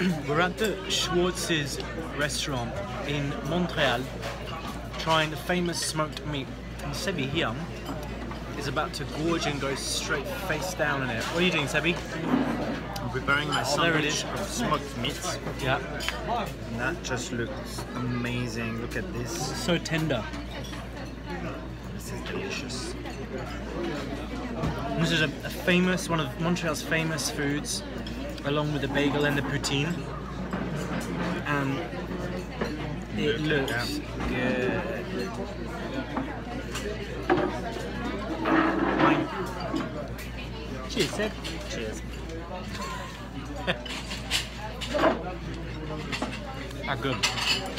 We're at the Schwartz's restaurant in Montreal trying the famous smoked meat. And Sebi here is about to gorge and go straight face down in it. What are you doing, Sebi? I'm preparing my Oh, sandwich of smoked meat. Yeah. And that just looks amazing. Look at this. So tender. This is delicious. This is a, a famous, one of Montreal's famous foods, along with the bagel and the poutine. And it looks good. Cheers, Seb. Cheers. Ah, good.